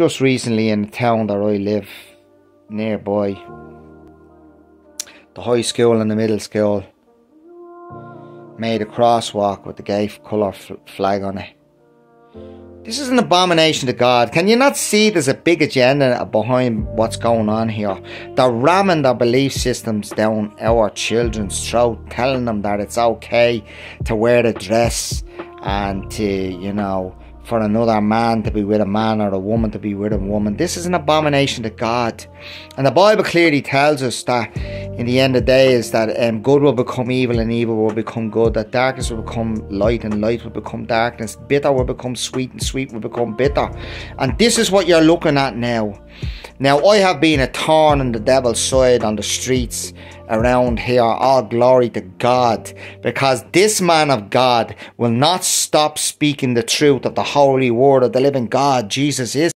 just recently in the town that I live nearby, the high school and the middle school made a crosswalk with the gay colour flag on it. This is an abomination to God. Can you not see there's a big agenda behind what's going on here? They're ramming their belief systems down our children's throat, telling them that it's okay to wear the dress and to, you know, for another man to be with a man or a woman to be with a woman. This is an abomination to God. And the Bible clearly tells us that in the end of the day is that um, good will become evil and evil will become good, that darkness will become light and light will become darkness, bitter will become sweet and sweet will become bitter. And this is what you're looking at now. Now, I have been a thorn in the devil's side on the streets around here. All glory to God, because this man of God will not stop speaking the truth of the holy word of the living God. Jesus is.